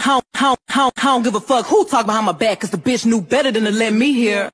how, how, how, how don't give a fuck who talk behind my back, cause the bitch knew better than to let me hear.